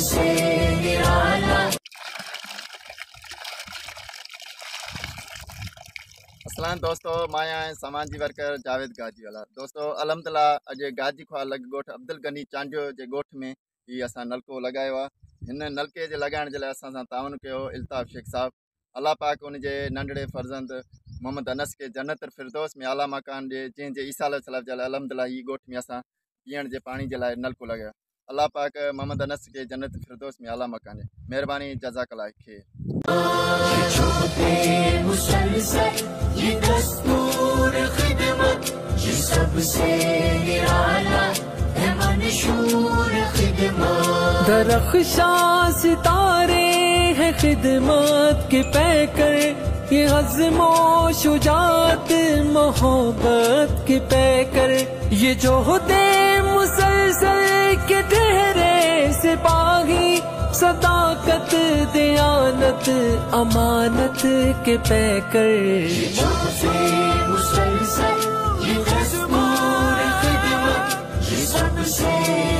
से असलम दोस्तों, माया आए समाजी वर्कर जावेद गाजी वाला। दोस्तों, अलहमदिल्ला अॼु गाजी ख़्वा लॻ ॻोठु अब्दुल गनी चांडियो के गोठ में हीउ अस नलको लॻायो इन हिन नलके के लॻाइण जे लाइ असां ताउन कयो, इल्ताफ़ शेख साहब। अलाह पाक उनके नंढड़े फर्ज़ंद मोहम्मद अनस के जन्नत फिरदोस में आला मकान ॾे जंहिंजे ईसा सलाह जे लाइ अलहमदिल्ला हीअ ॻोठ में असां पीअण के पानी के लिए नलको लॻायो अलाह पाक मोहम्मद अनस के जन्नत फिरदोस में आला मकान। महिरबानी जज़ाकला खे ये दस्तूर खिदमत ये सबसे निराला खिदमत दरख्शा सितारे है खिदमत के पैकर। ये हजमो शुजात, मोहब्बत के पैकर। ये जो होते के तेरे सिपाही सदाकत दयानत अमानत के पैकर। ये सबसे